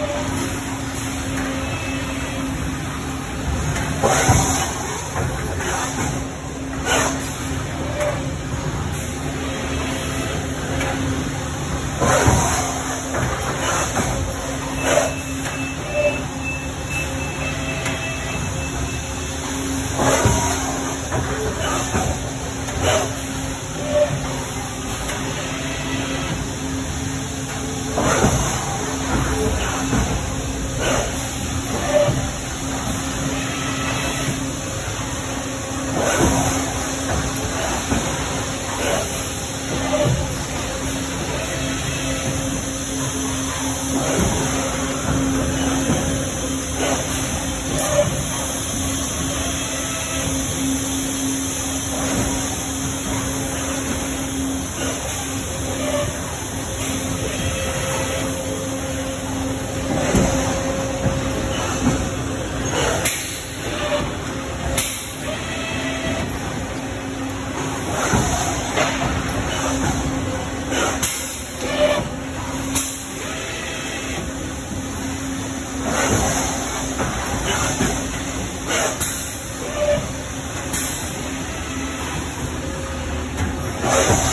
Yeah. you.